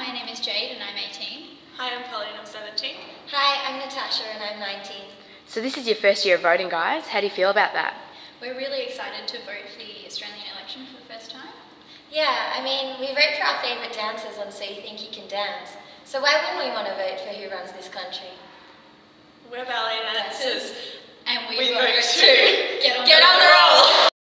my name is Jade and I'm 18. Hi, I'm Pauline, I'm 17. Hi, I'm Natasha and I'm 19. So this is your first year of voting, guys. How do you feel about that? We're really excited to vote for the Australian election for the first time. Yeah, I mean, we vote for our favourite dancers on So You Think You Can Dance. So why wouldn't we want to vote for who runs this country? We're ballet dancers. And we, we vote, vote too.